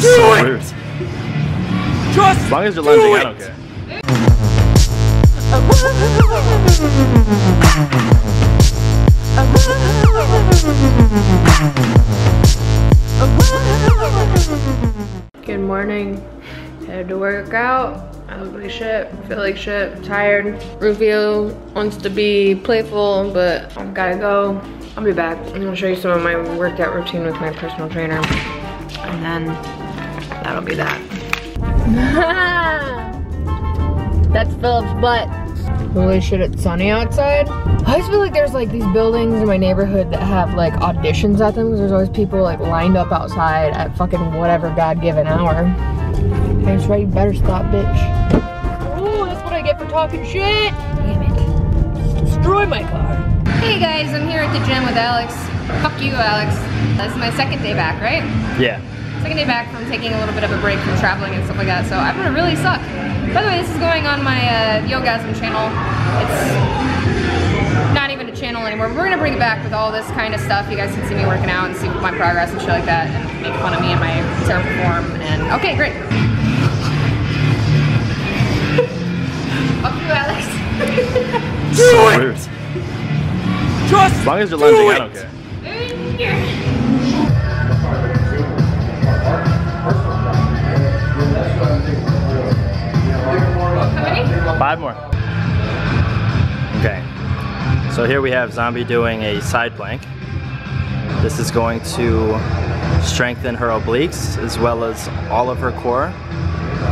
so rude. Just As long as you're lunging, I don't care. Good morning. Headed to work out. I look like shit. Feel like shit. Tired. Rufio wants to be playful, but I've gotta go. I'll be back. I'm gonna show you some of my workout routine with my personal trainer. And then that'll be that. That's Philip's butt. Holy shit, it's sunny outside. I always feel like there's like these buildings in my neighborhood that have like auditions at them because there's always people like lined up outside at fucking whatever God-given hour. That's right, you better stop, bitch. Oh, that's what I get for talking shit. Damn it. Just destroy my car. Hey guys, I'm here at the gym with Alex. Fuck you, Alex. This is my second day back, right? Yeah. Second day back from taking a little bit of a break from traveling and stuff like that, so I'm gonna really suck. By the way, this is going on my uh, Yogasm channel. It's not even a channel anymore. We're gonna bring it back with all this kind of stuff. You guys can see me working out and see my progress and shit like that, and make fun of me and my terrible form. And okay, great. Fuck you, Alex. So rude. Just As long as you're lunging, I don't care. Five more. Okay. So here we have Zombie doing a side plank. This is going to strengthen her obliques as well as all of her core.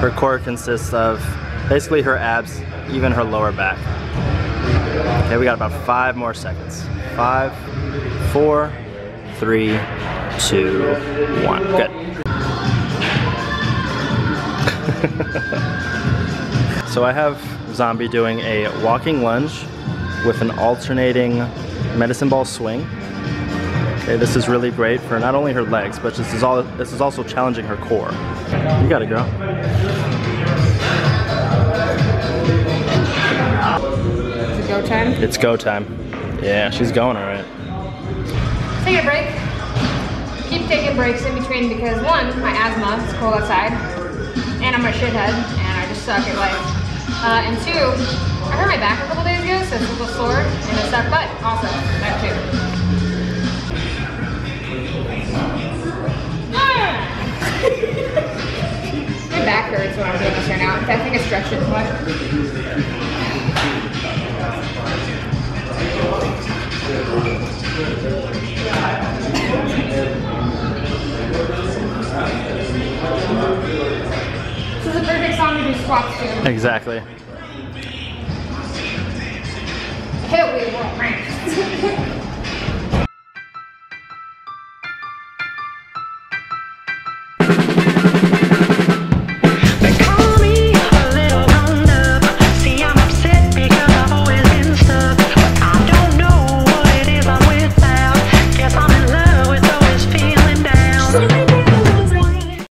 Her core consists of basically her abs, even her lower back. Okay, we got about five more seconds. Five, four, three, two, one. Good. So I have Zombie doing a walking lunge with an alternating medicine ball swing. Okay, this is really great for not only her legs, but this is all this is also challenging her core. You got it, girl. Is it go time? It's go time. Yeah, she's going all right. Take a break. Keep taking breaks in between because one, my asthma, it's cold outside, and I'm a shithead, and I just suck at life. Uh, and two, I hurt my back a couple days ago, so it's a little sore, and a stuck butt also, that too. my back hurts when I'm doing this right now. I think I stretched it too much. Exactly. Hit we will.